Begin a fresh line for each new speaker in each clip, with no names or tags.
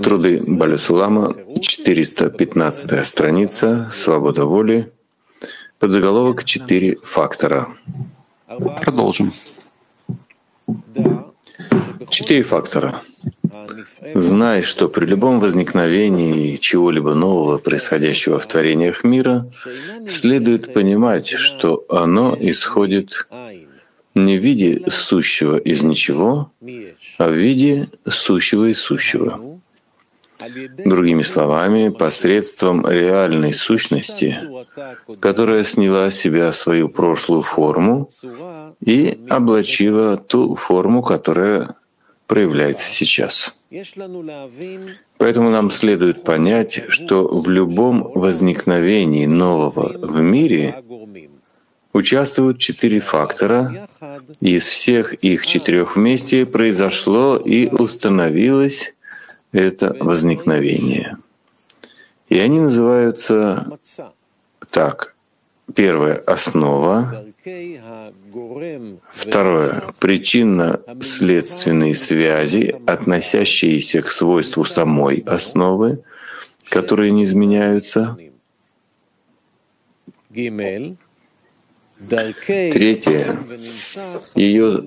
Труды Балясулама, 415 страница, «Свобода воли», подзаголовок «Четыре фактора».
Продолжим.
Четыре фактора. Знай, что при любом возникновении чего-либо нового, происходящего в творениях мира, следует понимать, что оно исходит не в виде сущего из ничего, а в виде сущего из сущего. Другими словами, посредством реальной сущности, которая сняла с себя свою прошлую форму и облачила ту форму, которая проявляется сейчас. Поэтому нам следует понять, что в любом возникновении нового в мире участвуют четыре фактора, из всех их четырех вместе произошло и установилось это возникновение. И они называются так. Первое — основа. Второе — причинно-следственные связи, относящиеся к свойству самой основы, которые не изменяются. Третье — ее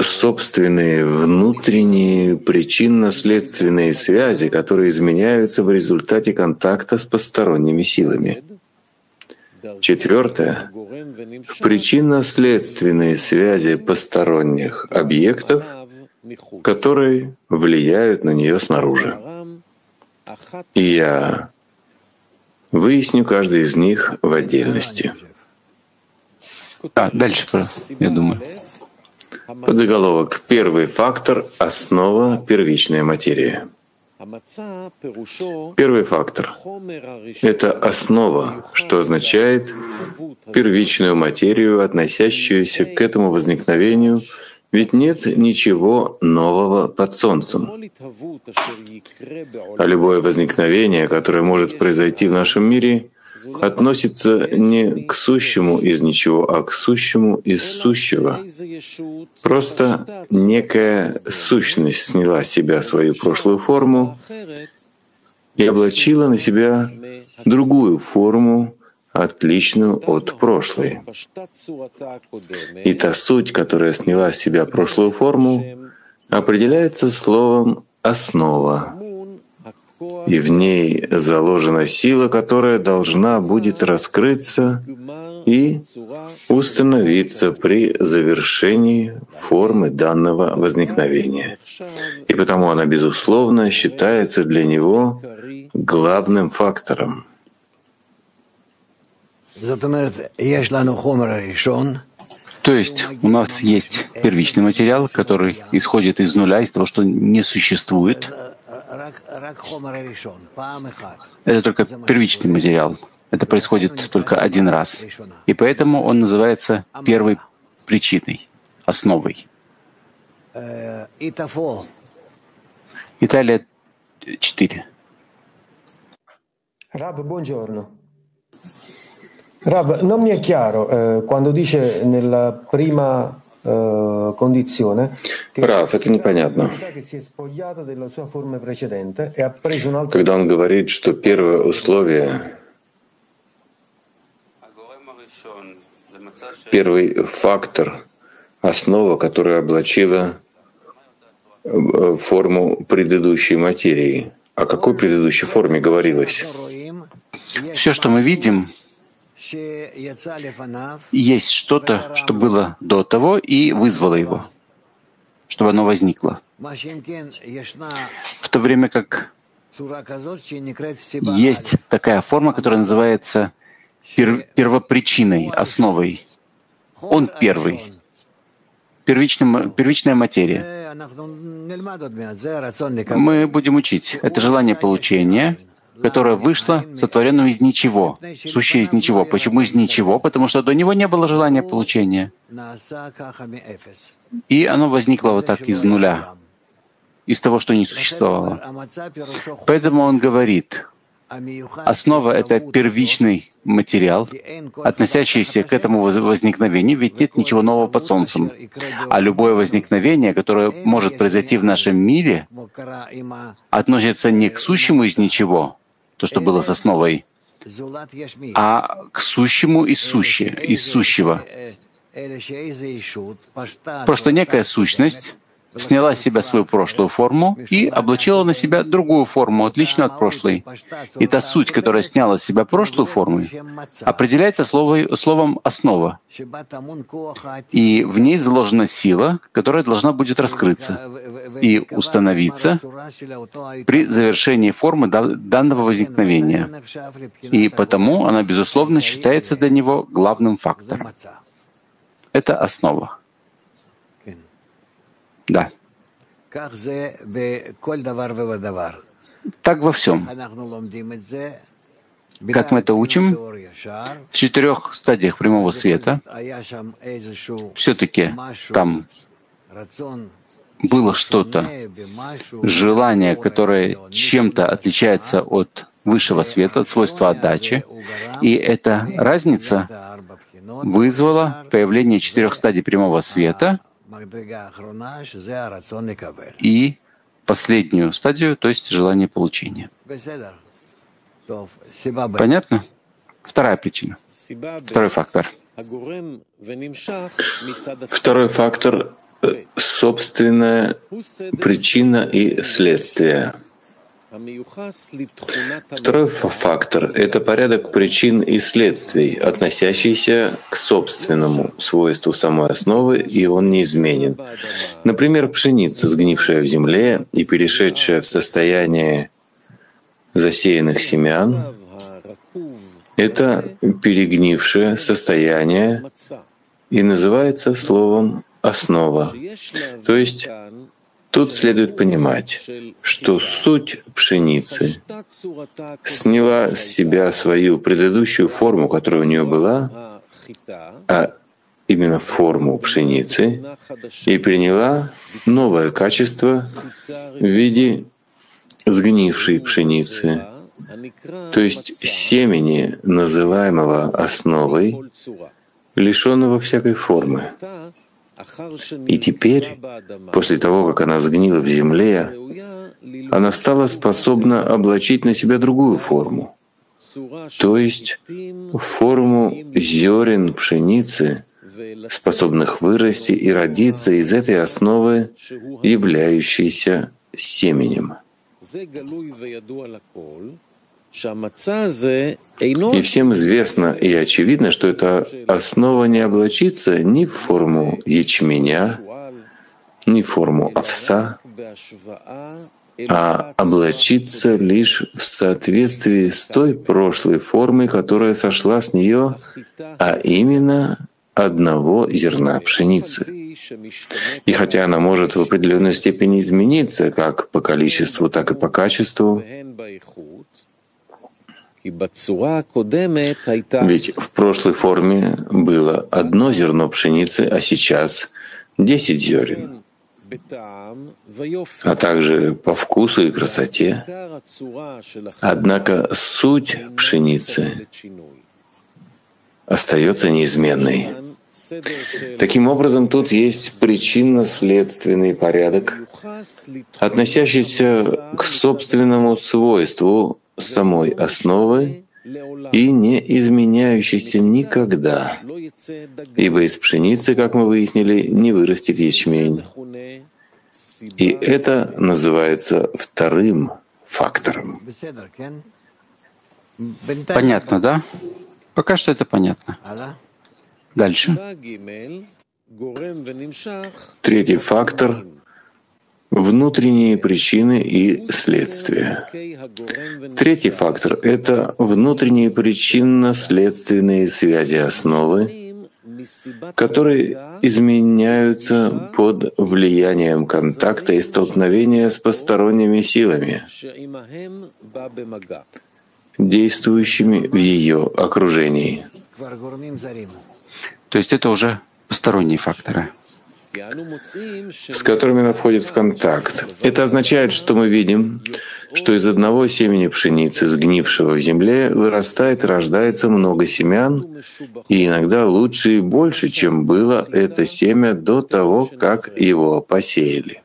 собственные внутренние причинно-следственные связи, которые изменяются в результате контакта с посторонними силами. Четвертое — причинно-следственные связи посторонних объектов, которые влияют на нее снаружи. И я выясню каждый из них в отдельности.
А, дальше, я думаю.
Подзаголовок. Первый фактор — основа первичной материи. Первый фактор — это основа, что означает первичную материю, относящуюся к этому возникновению, ведь нет ничего нового под солнцем. А любое возникновение, которое может произойти в нашем мире, относится не к сущему из ничего, а к сущему из сущего. Просто некая сущность сняла с себя свою прошлую форму и облачила на себя другую форму, отличную от прошлой. И та суть, которая сняла с себя прошлую форму, определяется словом «основа» и в ней заложена сила, которая должна будет раскрыться и установиться при завершении формы данного возникновения. И потому она, безусловно, считается для него главным фактором.
То есть у нас есть первичный материал, который исходит из нуля, из того, что не существует, это только первичный материал. Это происходит только один раз. И поэтому он называется первой причиной, основой. Италия 4.
Rab, buongiorno. Rab, non mi è chiaro eh, quando dice nella prima
Э, Прав, это непонятно. Когда он говорит, что первое условие, первый фактор, основа, которая облачила э, форму предыдущей материи. О какой предыдущей форме говорилось?
Все, что мы видим, есть что-то, что было до того и вызвало его, чтобы оно возникло. В то время как есть такая форма, которая называется пер первопричиной, основой. Он первый. Первичная, первичная материя. Мы будем учить. Это желание получения, которое вышло сотворенным из ничего, сущее из ничего. Почему из ничего? Потому что до него не было желания получения. И оно возникло вот так из нуля, из того, что не существовало. Поэтому он говорит, Основа — это первичный материал, относящийся к этому возникновению, ведь нет ничего нового под солнцем. А любое возникновение, которое может произойти в нашем мире, относится не к сущему из ничего, то, что было с основой, а к сущему из суще, из сущего. Просто некая сущность сняла с себя свою прошлую форму и облачила на себя другую форму, отличную от прошлой. И та суть, которая сняла с себя прошлую форму, определяется словом «основа». И в ней заложена сила, которая должна будет раскрыться и установиться при завершении формы данного возникновения. И потому она, безусловно, считается для него главным фактором. Это основа. Да. Так во всем. Как мы это учим? В четырех стадиях прямого света все-таки там было что-то, желание, которое чем-то отличается от высшего света, от свойства отдачи. И эта разница вызвала появление четырех стадий прямого света — и последнюю стадию, то есть желание получения. Понятно? Вторая причина. Второй фактор.
Второй фактор — собственная причина и следствие. Второй фактор — это порядок причин и следствий, относящийся к собственному свойству самой основы, и он неизменен. Например, пшеница, сгнившая в земле и перешедшая в состояние засеянных семян, это перегнившее состояние и называется словом «основа». То есть Тут следует понимать, что суть пшеницы сняла с себя свою предыдущую форму, которая у нее была, а именно форму пшеницы, и приняла новое качество в виде сгнившей пшеницы, то есть семени, называемого основой, лишенного всякой формы. И теперь, после того, как она сгнила в земле, она стала способна облачить на себя другую форму, то есть форму зерен пшеницы, способных вырасти и родиться из этой основы, являющейся семенем. И всем известно и очевидно, что эта основа не облачится ни в форму ячменя, ни в форму овса, а облачится лишь в соответствии с той прошлой формой, которая сошла с нее, а именно одного зерна пшеницы. И хотя она может в определенной степени измениться как по количеству, так и по качеству, ведь в прошлой форме было одно зерно пшеницы, а сейчас десять зерен, а также по вкусу и красоте. Однако суть пшеницы остается неизменной. Таким образом, тут есть причинно-следственный порядок, относящийся к собственному свойству самой основы и не изменяющейся никогда, ибо из пшеницы, как мы выяснили, не вырастет ячмень. И это называется вторым фактором.
Понятно, да? Пока что это понятно. Дальше.
Третий фактор внутренние причины и следствия. Третий фактор — это внутренние причинно-следственные связи основы, которые изменяются под влиянием контакта и столкновения с посторонними силами, действующими в ее окружении.
То есть это уже посторонние факторы.
С которыми она входит в контакт. Это означает, что мы видим, что из одного семени пшеницы, сгнившего в земле, вырастает и рождается много семян, и иногда лучше и больше, чем было это семя до того, как его посеяли.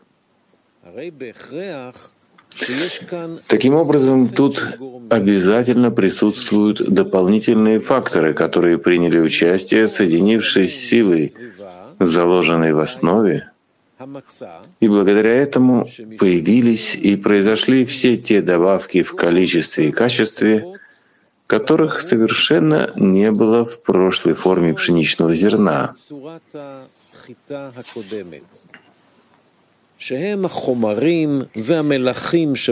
Таким образом, тут обязательно присутствуют дополнительные факторы, которые приняли участие, соединившись с силой, заложенной в основе, и благодаря этому появились и произошли все те добавки в количестве и качестве, которых совершенно не было в прошлой форме пшеничного зерна.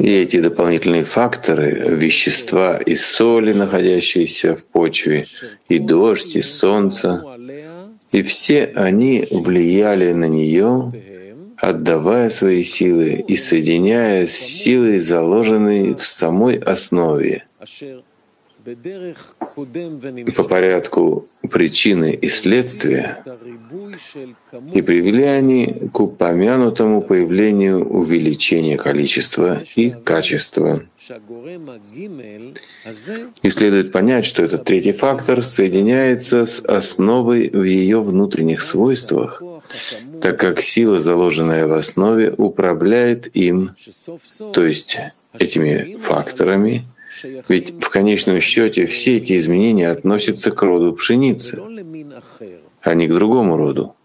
И эти дополнительные факторы, вещества и соли, находящиеся в почве, и дождь, и солнце, и все они влияли на нее, отдавая свои силы и соединяя с силой, заложенной в самой основе, по порядку причины и следствия, и привели они к упомянутому появлению увеличения количества и качества. И следует понять, что этот третий фактор соединяется с основой в ее внутренних свойствах, так как сила, заложенная в основе, управляет им, то есть этими факторами, ведь в конечном счете все эти изменения относятся к роду пшеницы, а не к другому роду.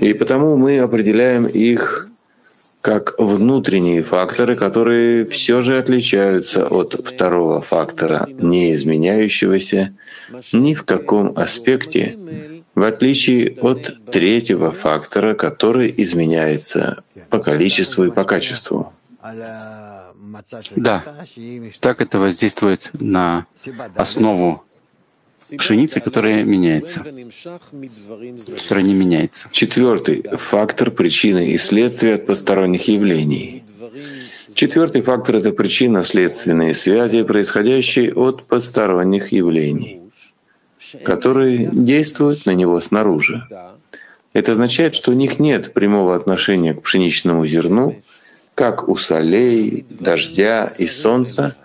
И потому мы определяем их как внутренние факторы, которые все же отличаются от второго фактора, не изменяющегося ни в каком аспекте, в отличие от третьего фактора, который изменяется по количеству и по качеству.
Да, так это воздействует на основу пшеницы, которая меняется, которая не меняется.
Четвертый фактор причины и следствия от посторонних явлений. Четвертый фактор — это причинно-следственные связи, происходящие от посторонних явлений, которые действуют на него снаружи. Это означает, что у них нет прямого отношения к пшеничному зерну, как у солей, дождя и солнца,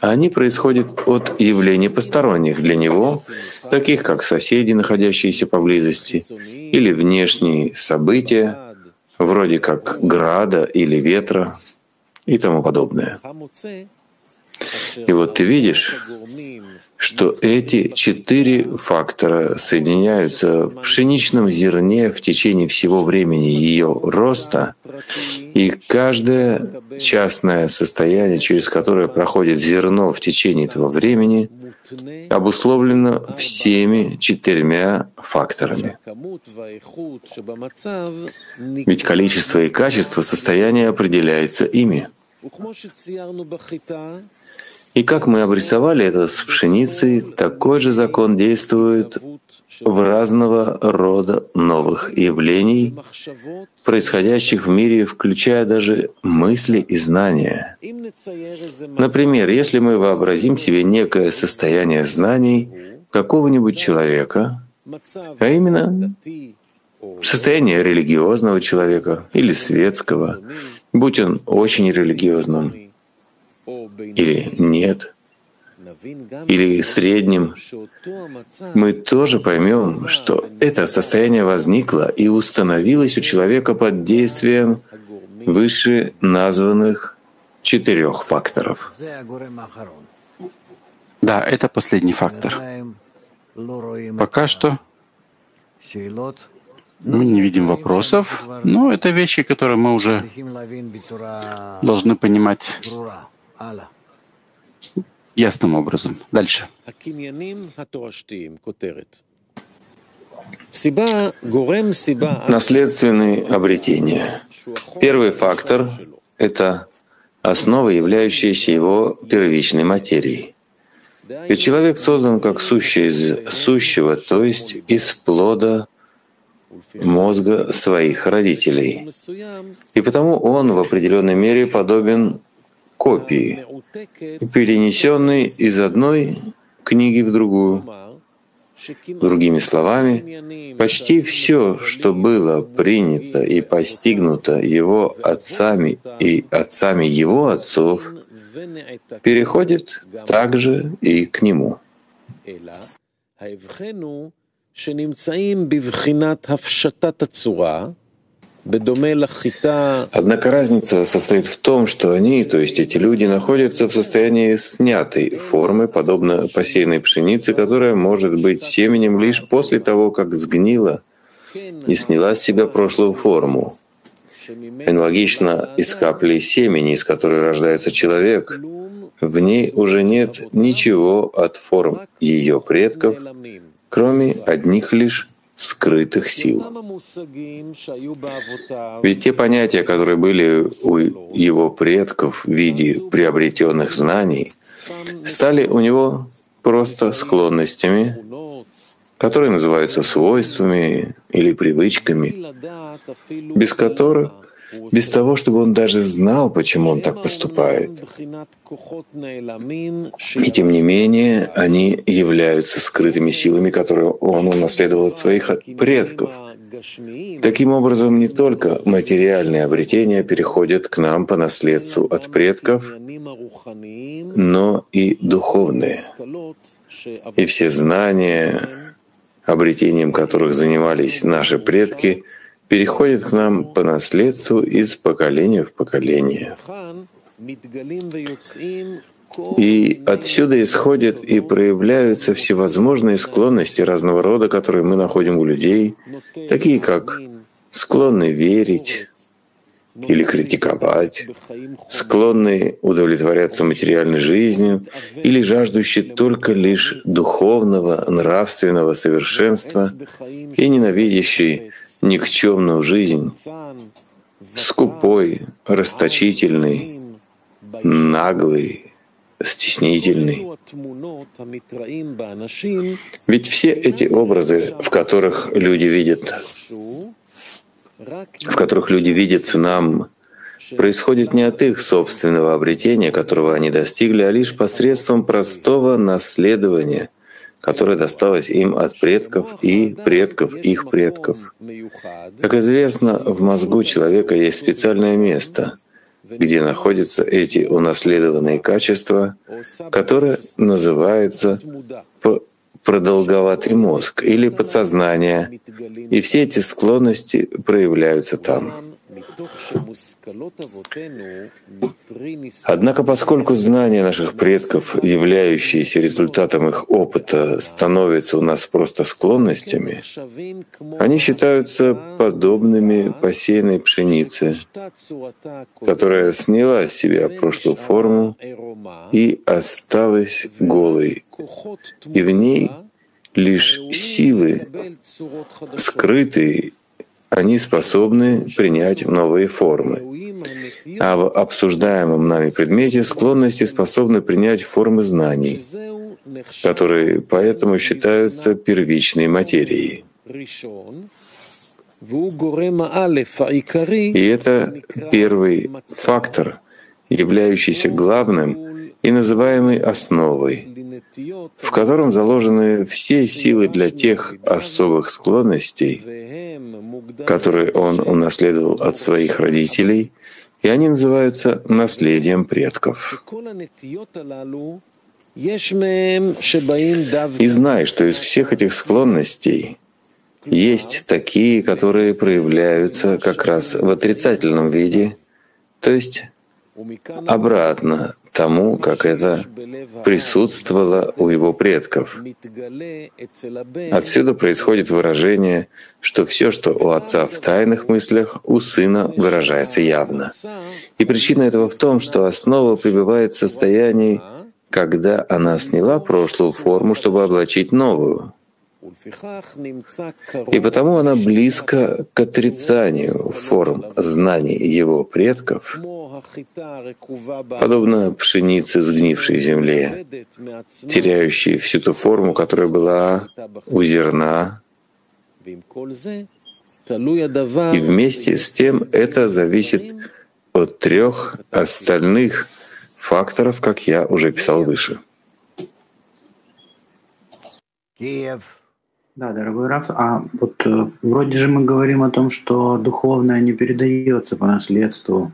они происходят от явлений посторонних для него, таких как соседи, находящиеся поблизости, или внешние события, вроде как града или ветра и тому подобное. И вот ты видишь, что эти четыре фактора соединяются в пшеничном зерне в течение всего времени ее роста, и каждое частное состояние, через которое проходит зерно в течение этого времени, обусловлено всеми четырьмя факторами. Ведь количество и качество состояния определяется ими. И как мы обрисовали это с пшеницей, такой же закон действует в разного рода новых явлений, происходящих в мире, включая даже мысли и знания. Например, если мы вообразим себе некое состояние знаний какого-нибудь человека, а именно состояние религиозного человека или светского, будь он очень религиозным, или нет, или средним, мы тоже поймем, что это состояние возникло и установилось у человека под действием выше названных четырех факторов.
Да, это последний фактор. Пока что мы не видим вопросов, но это вещи, которые мы уже должны понимать ясным образом. Дальше.
Наследственные обретения. Первый фактор — это основа, являющаяся его первичной материей. Ведь человек создан как сущее из сущего, то есть из плода мозга своих родителей. И потому он в определенной мере подобен копии, перенесенной из одной книги в другую. Другими словами, почти все, что было принято и постигнуто его отцами и отцами его отцов, переходит также и к нему. Однако разница состоит в том, что они, то есть эти люди, находятся в состоянии снятой формы, подобно посеянной пшенице, которая может быть семенем лишь после того, как сгнила и сняла с себя прошлую форму. Аналогично из капли семени, из которой рождается человек, в ней уже нет ничего от форм ее предков, кроме одних лишь скрытых сил. Ведь те понятия, которые были у его предков в виде приобретенных знаний, стали у него просто склонностями, которые называются свойствами или привычками, без которых без того, чтобы он даже знал, почему он так поступает. И тем не менее, они являются скрытыми силами, которые он унаследовал от своих предков. Таким образом, не только материальные обретения переходят к нам по наследству от предков, но и духовные. И все знания, обретением которых занимались наши предки — переходит к нам по наследству из поколения в поколение. И отсюда исходят и проявляются всевозможные склонности разного рода, которые мы находим у людей, такие как склонны верить или критиковать, склонны удовлетворяться материальной жизнью или жаждущие только лишь духовного, нравственного совершенства и ненавидящие никчемную жизнь, скупой, расточительный, наглый, стеснительный. Ведь все эти образы, в которых люди видят, в которых люди видятся нам, происходит не от их собственного обретения, которого они достигли, а лишь посредством простого наследования — которое досталось им от предков и предков их предков. Как известно, в мозгу человека есть специальное место, где находятся эти унаследованные качества, которое называется продолговатый мозг или подсознание, и все эти склонности проявляются там. Однако, поскольку знания наших предков, являющиеся результатом их опыта, становятся у нас просто склонностями, они считаются подобными посеянной пшенице, которая сняла с себя прошлую форму и осталась голой, и в ней лишь силы, скрытые они способны принять новые формы. А в обсуждаемом нами предмете склонности способны принять формы знаний, которые поэтому считаются первичной материей. И это первый фактор, являющийся главным и называемый основой, в котором заложены все силы для тех особых склонностей, которые он унаследовал от своих родителей, и они называются наследием предков. И знай, что из всех этих склонностей есть такие, которые проявляются как раз в отрицательном виде, то есть обратно тому, как это присутствовало у его предков. Отсюда происходит выражение, что все, что у отца в тайных мыслях, у сына выражается явно. И причина этого в том, что основа пребывает в состоянии, когда она сняла прошлую форму, чтобы облачить новую. И потому она близко к отрицанию форм знаний его предков, подобно пшенице, сгнившей в земле, теряющей всю ту форму, которая была у зерна. И вместе с тем это зависит от трех остальных факторов, как я уже писал выше.
Киев, Да, дорогой Раф, а вот э, вроде же мы говорим о том, что духовное не передается по наследству.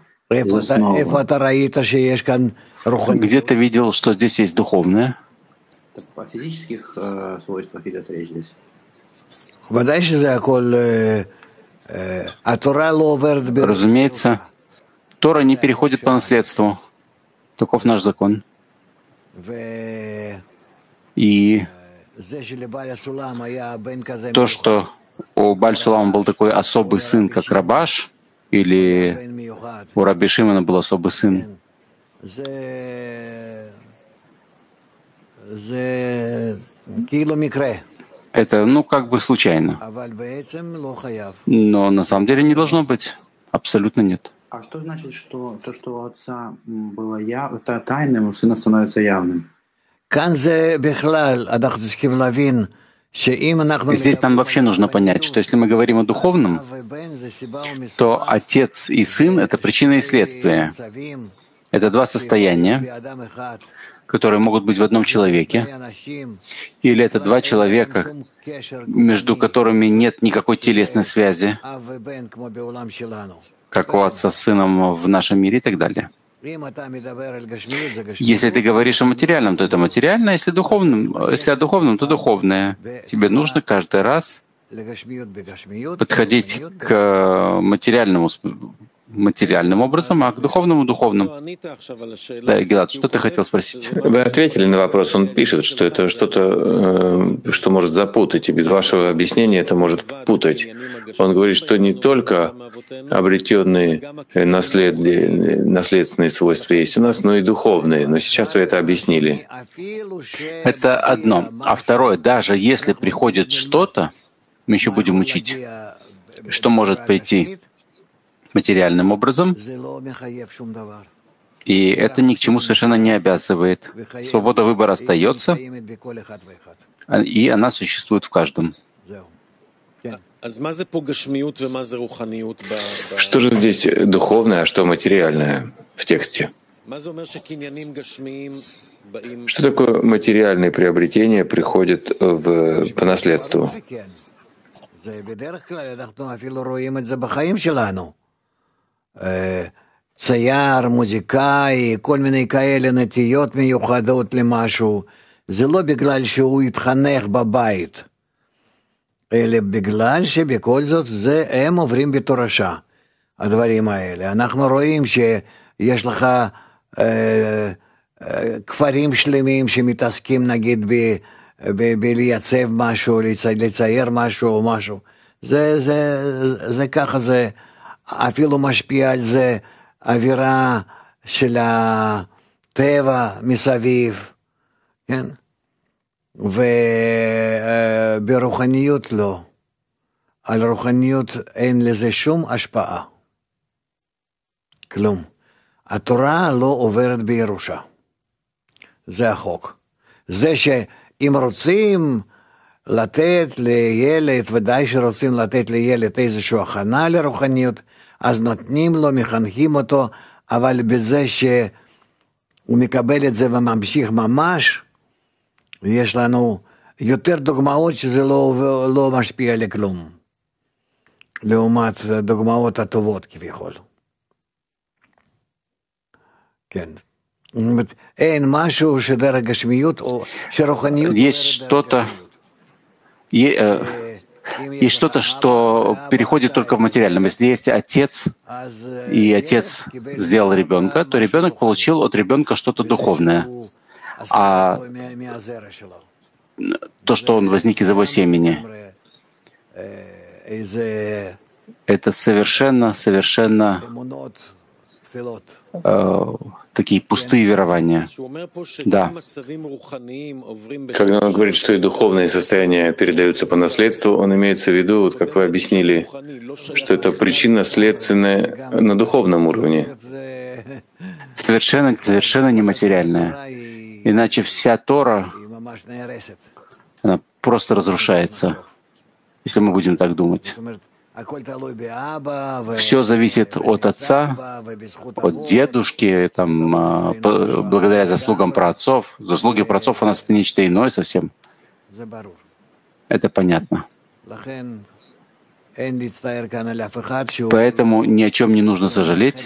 Где ты видел, что здесь есть духовное?
О физических э, свойствах идет речь здесь.
Разумеется, Тора не переходит по наследству. Таков наш закон. И то, что у Бальсулама был такой особый сын, как Рабаш, или у Раби Шимона был особый сын, это, ну, как бы случайно. Но на самом деле не должно быть. Абсолютно нет.
А что значит, что то, что у отца было яв... это тайным, у сына становится явным?
Здесь нам вообще нужно понять, что если мы говорим о духовном, то отец и сын — это причина и следствие. Это два состояния, которые могут быть в одном человеке, или это два человека, между которыми нет никакой телесной связи, как у отца с сыном в нашем мире и так далее. Если ты говоришь о материальном, то это материальное, если, духовном, если о духовном, то духовное. Тебе нужно каждый раз подходить к материальному материальным образом, а к духовному — духовным. Да, Гелат, что ты хотел спросить?
Вы ответили на вопрос. Он пишет, что это что-то, э, что может запутать, и без вашего объяснения это может путать. Он говорит, что не только обретенные наслед... наследственные свойства есть у нас, но и духовные. Но сейчас вы это объяснили.
Это одно. А второе, даже если приходит что-то, мы еще будем учить, что может прийти материальным образом, и это ни к чему совершенно не обязывает. Свобода выбора остается, и она существует в каждом.
Что же здесь духовное, а что материальное в тексте? Что такое материальные приобретения приходят в, по наследству?
צייר, מוזיקאי, כל מיני כאלה נטיות מיוחדות למשהו, זה לא בגלל שהוא התחנך בבית, אלא בגלל שבכל זאת זה, הם עוברים בתורשה, הדברים האלה. אנחנו רואים שיש לך אה, אה, כפרים שלמים שמתעסקים נגיד ב, בלייצב משהו, לצייר משהו או משהו. זה, זה, זה, זה ככה זה. אפילו משפיע על זה אווירה של הטבע מסביב, כן? וברוחניות לא. על רוחניות אין לזה שום השפעה. כלום. התורה לא עוברת בירושה. זה החוק. זה שאם רוצים לתת לילד, ודאי שרוצים לתת לילד איזושהי הכנה לרוחניות, אז נותנים לו, מחנכים אותו, אבל בזה שהוא מקבל את זה וממשיך ממש, יש לנו יותר דוגמאות שזה לא, לא משפיע לכלום, לעומת דוגמאות הטובות כביכול. כן. אין משהו שדרך גשמיות או שרוחניות...
יש что-то, есть что-то, что переходит только в материальном. Если есть отец, и отец сделал ребенка, то ребенок получил от ребенка что-то духовное. А то, что он возник из его семени, это совершенно, совершенно э, такие пустые верования. Да.
Когда он говорит, что и духовные состояния передаются по наследству, он имеется в виду, вот как вы объяснили, что это причина следственная на духовном уровне.
Совершенно, совершенно нематериальная. Иначе вся Тора, она просто разрушается, если мы будем так думать. Все зависит от отца, от дедушки, там, а, благодаря заслугам праотцов. Заслуги праотцов у нас это нечто иное совсем. Это понятно. Поэтому ни о чем не нужно сожалеть.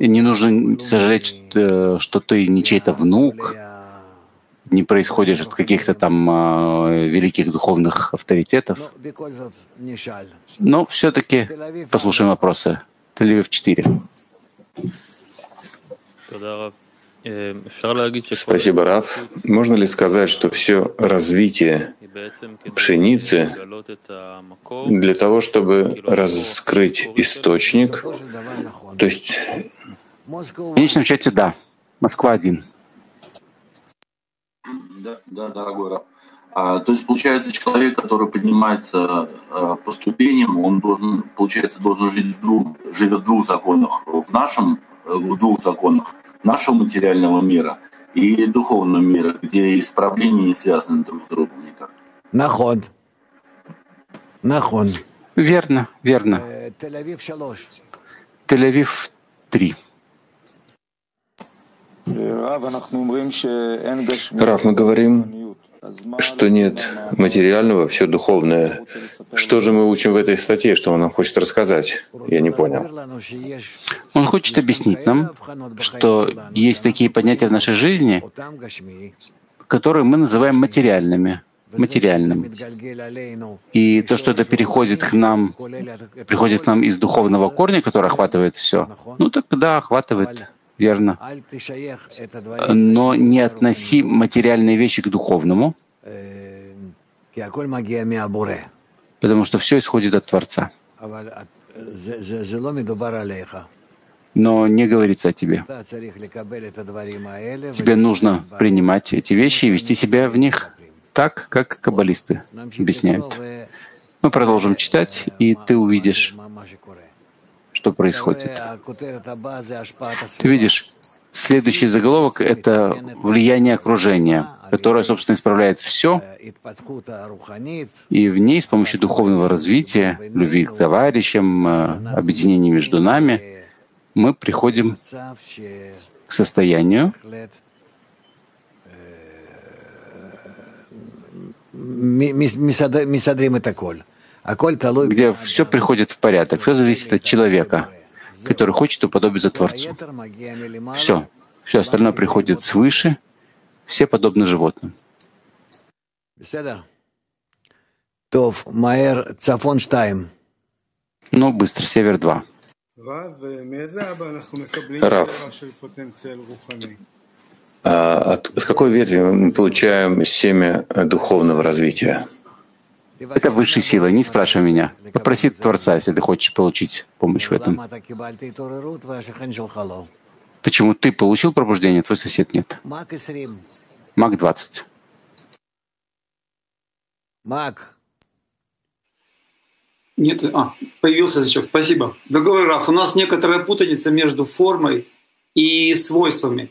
И не нужно сожалеть, что, что ты не чей-то внук, не происходишь от каких-то там э, великих духовных авторитетов. Но все-таки послушаем вопросы. Тель-Авив 4.
Спасибо, Раф. Можно ли сказать, что все развитие пшеницы для того, чтобы раскрыть источник, то есть...
В конечном счете, да. Москва один.
Да, да, дорогой Раф. А, то есть, получается, человек, который поднимается а, по ступеням, он должен, получается, должен жить в двух, живет в двух законах. В нашем, в двух законах нашего материального мира и духовного мира, где исправления не связаны друг с другом никак.
Нахон. Нахон.
Верно, верно. Тель-Авив 3.
Раф, мы говорим, что нет материального, все духовное. Что же мы учим в этой статье, что он нам хочет рассказать? Я не понял.
Он хочет объяснить нам, что есть такие понятия в нашей жизни, которые мы называем материальными, материальным. И то, что это переходит к нам, приходит к нам из духовного корня, который охватывает все, ну так да, охватывает верно. Но не относи материальные вещи к духовному, потому что все исходит от Творца. Но не говорится о тебе. Тебе нужно принимать эти вещи и вести себя в них так, как каббалисты объясняют. Мы продолжим читать, и ты увидишь, что происходит. Ты видишь, следующий заголовок — это влияние окружения, которое, собственно, исправляет все, и в ней с помощью духовного развития, любви к товарищам, э, объединения между нами, мы приходим к состоянию, где все приходит в порядок, все зависит от человека, который хочет уподобиться Творцу. Все. Все остальное приходит свыше, все подобны животным. Ну, быстро, север 2.
Раф, а от, с какой ветви мы получаем семя духовного развития?
Это высшие силы, не спрашивай меня. Попроси Творца, если ты хочешь получить помощь в этом. Почему ты получил пробуждение, твой сосед нет? Мак 20.
Мак.
Нет, а, появился язычок, спасибо. Дорогой Раф, у нас некоторая путаница между формой и свойствами.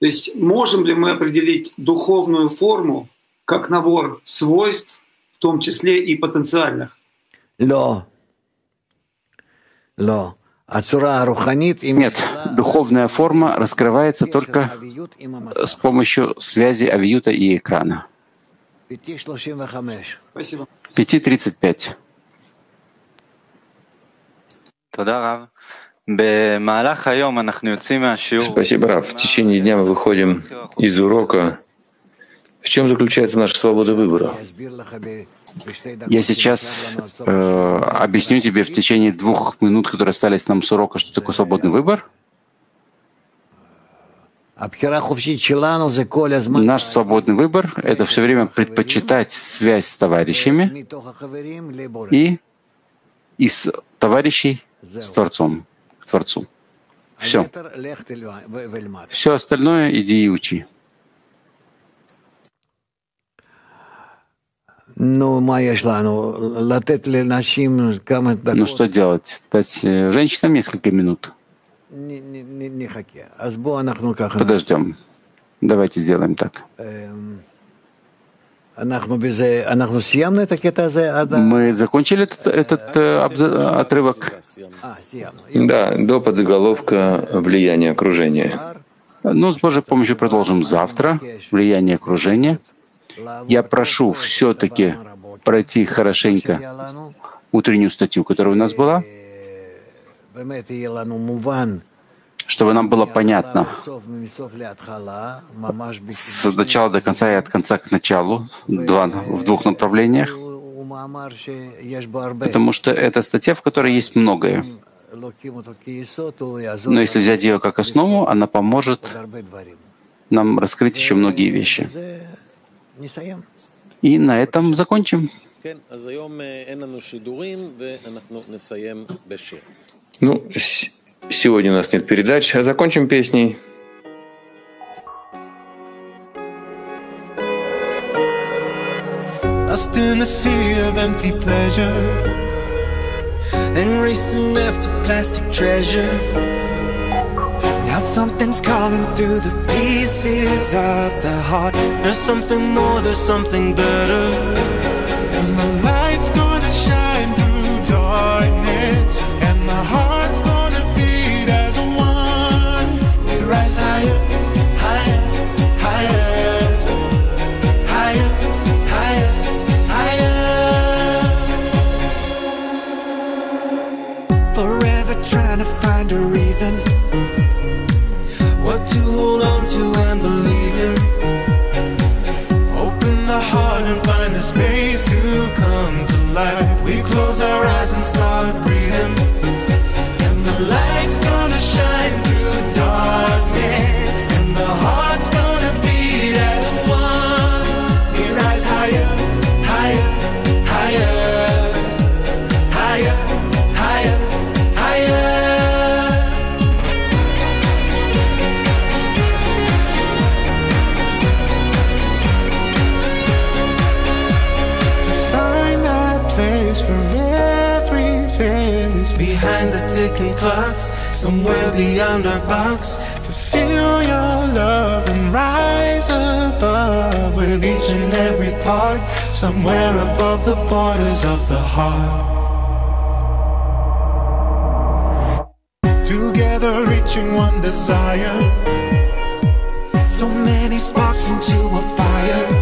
То есть можем ли мы определить духовную форму как набор свойств, в том числе и потенциальных?
Нет,
духовная форма раскрывается только с помощью связи авиюта и экрана.
Спасибо.
5.35.
Спасибо, Раф. В течение дня мы выходим из урока в чем заключается наша свобода выбора?
Я сейчас э, объясню тебе в течение двух минут, которые остались нам с урока, что такое свободный выбор. Наш свободный выбор — это все время предпочитать связь с товарищами и из товарищей с Творцом, к Творцу. Все. Все остальное иди и учи.
Ну,
ну что делать? Дать э, женщинам несколько минут. Подождем. Давайте сделаем так.
Мы
закончили этот, этот э, отрывок?
А,
да, до подзаголовка «Влияние окружения».
Ну, с Божьей помощью продолжим завтра. Влияние окружения. Я прошу все-таки
пройти хорошенько утреннюю статью, которая у нас была, чтобы нам было понятно с начала до конца и от конца к началу, два, в двух направлениях, потому что это статья, в которой есть многое. Но если взять ее как основу, она поможет нам раскрыть еще многие вещи. И на этом закончим.
Ну, сегодня у нас нет передач, а закончим песней. Lost in the sea of empty pleasure And racing after plastic treasure Now something's calling through the pieces of the heart. There's something more, there's something better life. We close our eyes and start breathing. Beyond our box. To feel your love and rise above with each and every part, somewhere above the borders of the heart. Together reaching one desire. So many sparks into a fire.